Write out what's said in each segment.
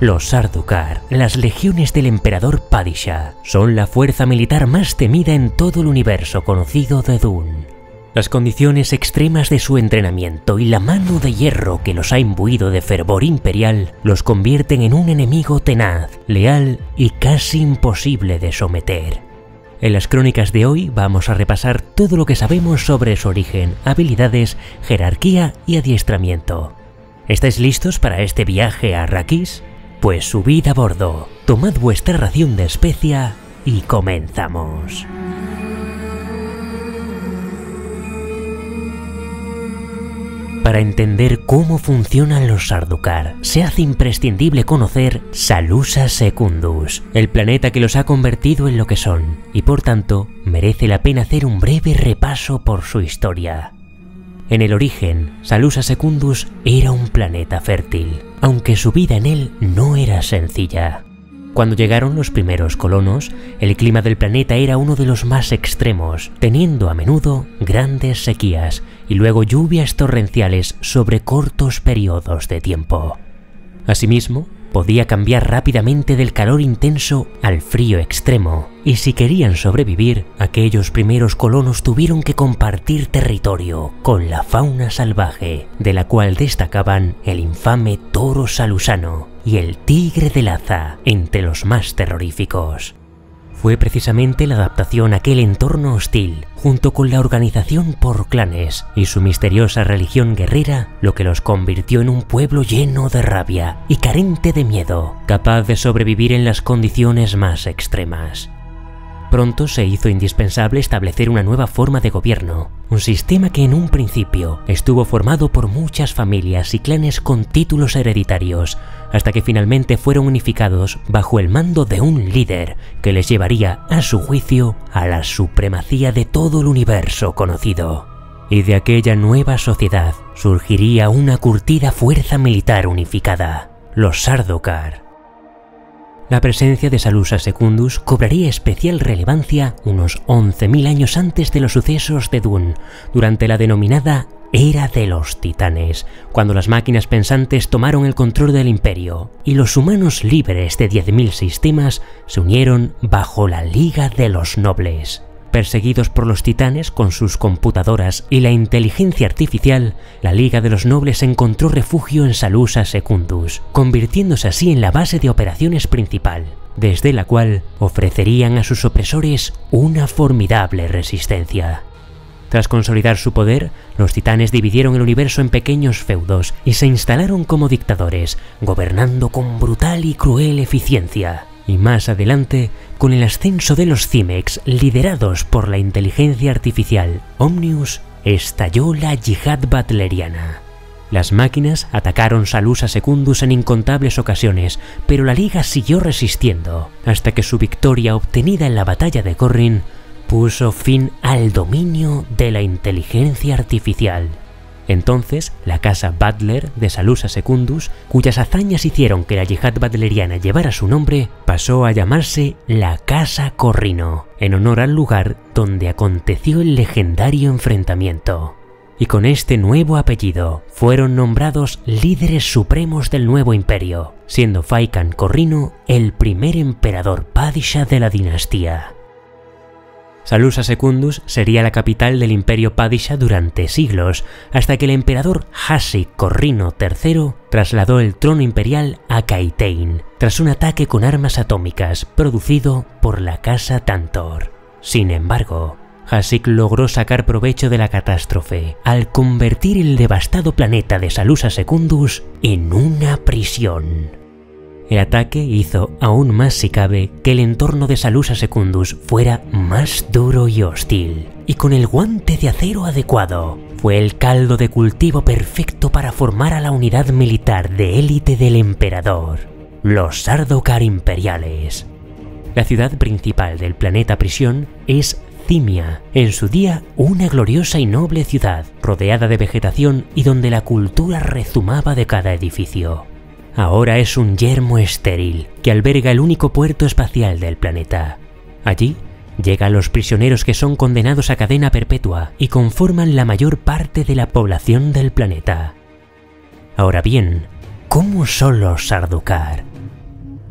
Los Sardukar, las legiones del emperador Padishah, son la fuerza militar más temida en todo el universo conocido de Dune. Las condiciones extremas de su entrenamiento y la mano de hierro que los ha imbuido de fervor imperial los convierten en un enemigo tenaz, leal y casi imposible de someter. En las crónicas de hoy vamos a repasar todo lo que sabemos sobre su origen, habilidades, jerarquía y adiestramiento. ¿Estáis listos para este viaje a Arrakis? Pues subid a bordo, tomad vuestra ración de especia y comenzamos. Para entender cómo funcionan los Sardukar, se hace imprescindible conocer Salusa Secundus, el planeta que los ha convertido en lo que son, y por tanto merece la pena hacer un breve repaso por su historia. En el origen, Salusa Secundus era un planeta fértil, aunque su vida en él no era sencilla. Cuando llegaron los primeros colonos, el clima del planeta era uno de los más extremos, teniendo a menudo grandes sequías y luego lluvias torrenciales sobre cortos periodos de tiempo. Asimismo, podía cambiar rápidamente del calor intenso al frío extremo, y si querían sobrevivir, aquellos primeros colonos tuvieron que compartir territorio con la fauna salvaje, de la cual destacaban el infame toro salusano y el tigre de laza entre los más terroríficos. Fue precisamente la adaptación a aquel entorno hostil, junto con la organización por clanes y su misteriosa religión guerrera, lo que los convirtió en un pueblo lleno de rabia y carente de miedo, capaz de sobrevivir en las condiciones más extremas. Pronto se hizo indispensable establecer una nueva forma de gobierno, un sistema que en un principio estuvo formado por muchas familias y clanes con títulos hereditarios, hasta que finalmente fueron unificados bajo el mando de un líder que les llevaría, a su juicio, a la supremacía de todo el universo conocido. Y de aquella nueva sociedad surgiría una curtida fuerza militar unificada, los Sardokar. La presencia de Salusa Secundus cobraría especial relevancia unos 11.000 años antes de los sucesos de Dune, durante la denominada Era de los Titanes, cuando las máquinas pensantes tomaron el control del imperio y los humanos libres de 10.000 sistemas se unieron bajo la Liga de los Nobles. Perseguidos por los titanes con sus computadoras y la inteligencia artificial, la Liga de los Nobles encontró refugio en Salusa Secundus, convirtiéndose así en la base de operaciones principal, desde la cual ofrecerían a sus opresores una formidable resistencia. Tras consolidar su poder, los titanes dividieron el universo en pequeños feudos y se instalaron como dictadores, gobernando con brutal y cruel eficiencia y más adelante con el ascenso de los Cimex liderados por la inteligencia artificial Omnius, estalló la yihad butleriana. Las máquinas atacaron Salusa Secundus en incontables ocasiones, pero la Liga siguió resistiendo hasta que su victoria obtenida en la batalla de Corrin puso fin al dominio de la inteligencia artificial. Entonces, la casa Butler de Salusa Secundus, cuyas hazañas hicieron que la yihad butleriana llevara su nombre, pasó a llamarse la Casa Corrino, en honor al lugar donde aconteció el legendario enfrentamiento. Y con este nuevo apellido fueron nombrados líderes supremos del nuevo imperio, siendo Faikan Corrino el primer emperador Padishah de la dinastía. Salusa Secundus sería la capital del imperio Padishah durante siglos, hasta que el emperador Hasik Corrino III trasladó el trono imperial a Kaitein, tras un ataque con armas atómicas producido por la casa Tantor. Sin embargo, Hasik logró sacar provecho de la catástrofe al convertir el devastado planeta de Salusa Secundus en una prisión. El ataque hizo aún más si cabe que el entorno de Salusa Secundus fuera más duro y hostil, y con el guante de acero adecuado, fue el caldo de cultivo perfecto para formar a la unidad militar de élite del emperador, los Sardokar imperiales. La ciudad principal del planeta prisión es Cimia, en su día una gloriosa y noble ciudad, rodeada de vegetación y donde la cultura rezumaba de cada edificio ahora es un yermo estéril que alberga el único puerto espacial del planeta. Allí llegan los prisioneros que son condenados a cadena perpetua y conforman la mayor parte de la población del planeta. Ahora bien, ¿cómo son los Sardukar?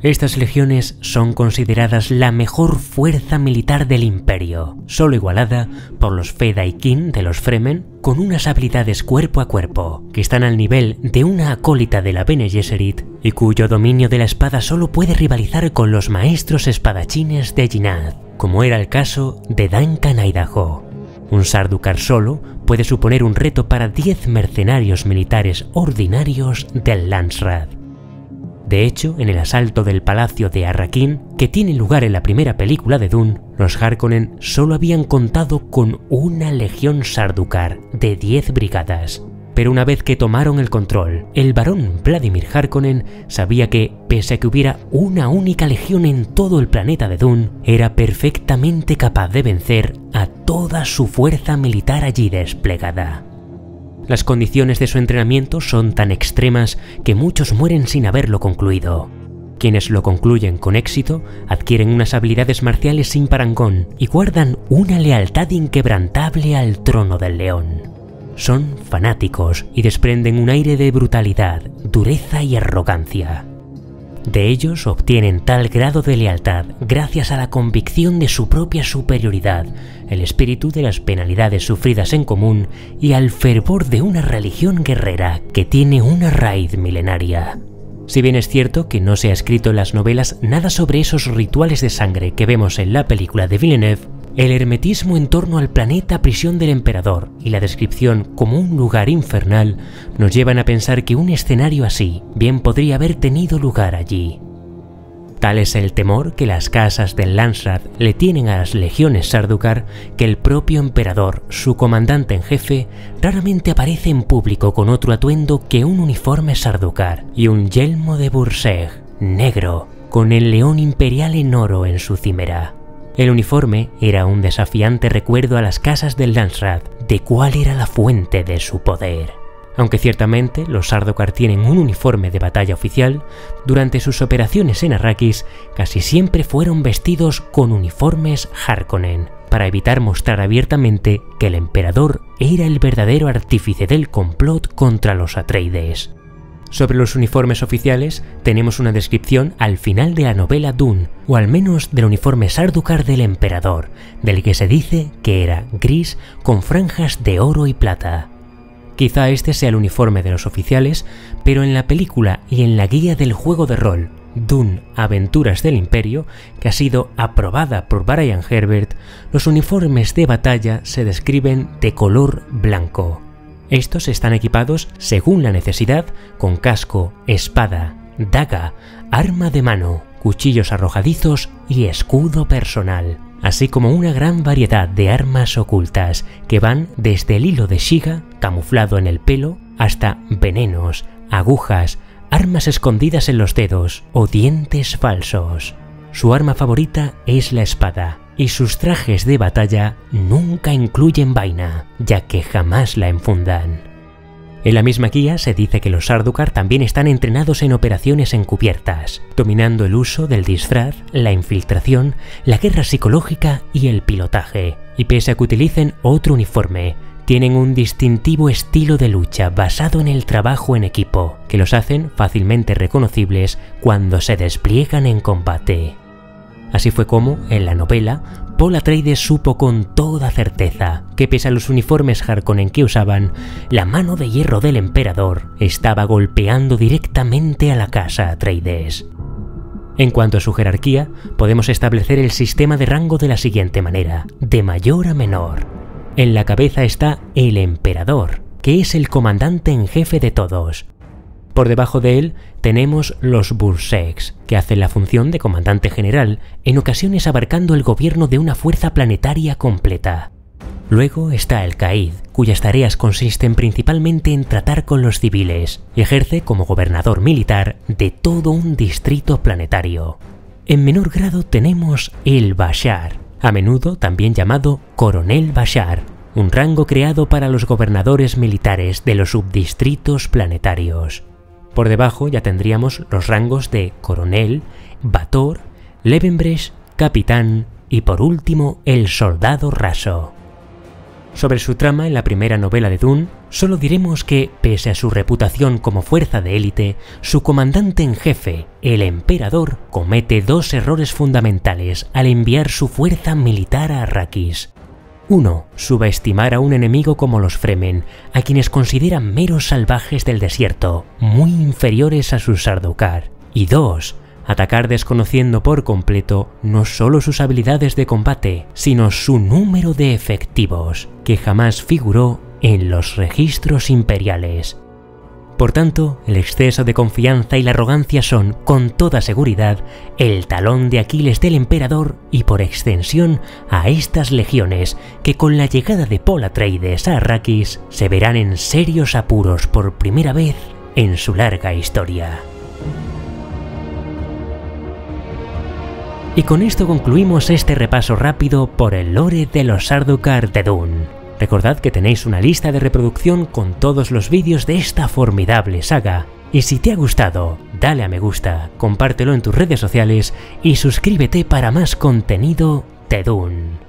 Estas legiones son consideradas la mejor fuerza militar del imperio, solo igualada por los Fedaykin de los Fremen, con unas habilidades cuerpo a cuerpo, que están al nivel de una acólita de la Bene Gesserit y cuyo dominio de la espada solo puede rivalizar con los maestros espadachines de Jinad, como era el caso de Duncan Idaho. Un Sardukar solo puede suponer un reto para 10 mercenarios militares ordinarios del Lansrad. De hecho, en el asalto del palacio de Arrakeen, que tiene lugar en la primera película de Dune, los Harkonnen solo habían contado con una legión Sardukar de 10 brigadas. Pero una vez que tomaron el control, el barón Vladimir Harkonnen sabía que, pese a que hubiera una única legión en todo el planeta de Dune, era perfectamente capaz de vencer a toda su fuerza militar allí desplegada. Las condiciones de su entrenamiento son tan extremas que muchos mueren sin haberlo concluido. Quienes lo concluyen con éxito adquieren unas habilidades marciales sin parangón y guardan una lealtad inquebrantable al trono del león. Son fanáticos y desprenden un aire de brutalidad, dureza y arrogancia. De ellos obtienen tal grado de lealtad gracias a la convicción de su propia superioridad, el espíritu de las penalidades sufridas en común y al fervor de una religión guerrera que tiene una raíz milenaria. Si bien es cierto que no se ha escrito en las novelas nada sobre esos rituales de sangre que vemos en la película de Villeneuve, el hermetismo en torno al planeta prisión del emperador y la descripción como un lugar infernal nos llevan a pensar que un escenario así bien podría haber tenido lugar allí. Tal es el temor que las casas del Lansrad le tienen a las legiones Sardukar que el propio emperador, su comandante en jefe, raramente aparece en público con otro atuendo que un uniforme Sardukar y un yelmo de Burseg, negro, con el león imperial en oro en su cimera. El uniforme era un desafiante recuerdo a las casas del Lansrad de cuál era la fuente de su poder. Aunque ciertamente los Sardokar tienen un uniforme de batalla oficial, durante sus operaciones en Arrakis casi siempre fueron vestidos con uniformes Harkonnen, para evitar mostrar abiertamente que el emperador era el verdadero artífice del complot contra los Atreides. Sobre los uniformes oficiales tenemos una descripción al final de la novela Dune, o al menos del uniforme Sardukar del emperador, del que se dice que era gris con franjas de oro y plata. Quizá este sea el uniforme de los oficiales, pero en la película y en la guía del juego de rol Dune Aventuras del Imperio, que ha sido aprobada por Brian Herbert, los uniformes de batalla se describen de color blanco. Estos están equipados según la necesidad con casco, espada, daga, arma de mano, cuchillos arrojadizos y escudo personal, así como una gran variedad de armas ocultas que van desde el hilo de Shiga, camuflado en el pelo, hasta venenos, agujas, armas escondidas en los dedos o dientes falsos. Su arma favorita es la espada, y sus trajes de batalla nunca incluyen vaina, ya que jamás la enfundan. En la misma guía se dice que los Sardukar también están entrenados en operaciones encubiertas, dominando el uso del disfraz, la infiltración, la guerra psicológica y el pilotaje. Y pese a que utilicen otro uniforme, tienen un distintivo estilo de lucha basado en el trabajo en equipo, que los hacen fácilmente reconocibles cuando se despliegan en combate. Así fue como, en la novela, Paul Atreides supo con toda certeza que pese a los uniformes Harkonnen que usaban, la mano de hierro del emperador estaba golpeando directamente a la casa Atreides. En cuanto a su jerarquía, podemos establecer el sistema de rango de la siguiente manera, de mayor a menor. En la cabeza está el emperador, que es el comandante en jefe de todos, por debajo de él tenemos los Bursegs, que hacen la función de comandante general, en ocasiones abarcando el gobierno de una fuerza planetaria completa. Luego está el Caid, cuyas tareas consisten principalmente en tratar con los civiles, y ejerce como gobernador militar de todo un distrito planetario. En menor grado tenemos el Bashar, a menudo también llamado Coronel Bashar, un rango creado para los gobernadores militares de los subdistritos planetarios. Por debajo ya tendríamos los rangos de coronel, bator, levenbrecht, capitán y por último el soldado raso. Sobre su trama en la primera novela de Dune, Solo diremos que, pese a su reputación como fuerza de élite, su comandante en jefe, el emperador, comete dos errores fundamentales al enviar su fuerza militar a Arrakis. 1. Subestimar a un enemigo como los Fremen, a quienes consideran meros salvajes del desierto, muy inferiores a sus Sardaukar. Y 2. Atacar desconociendo por completo no solo sus habilidades de combate, sino su número de efectivos, que jamás figuró en los registros imperiales. Por tanto, el exceso de confianza y la arrogancia son, con toda seguridad, el talón de Aquiles del emperador y por extensión a estas legiones que con la llegada de Paul Atreides a Arrakis se verán en serios apuros por primera vez en su larga historia. Y con esto concluimos este repaso rápido por el lore de los Sardukar de Dune. Recordad que tenéis una lista de reproducción con todos los vídeos de esta formidable saga. Y si te ha gustado, dale a me gusta, compártelo en tus redes sociales y suscríbete para más contenido de Dune.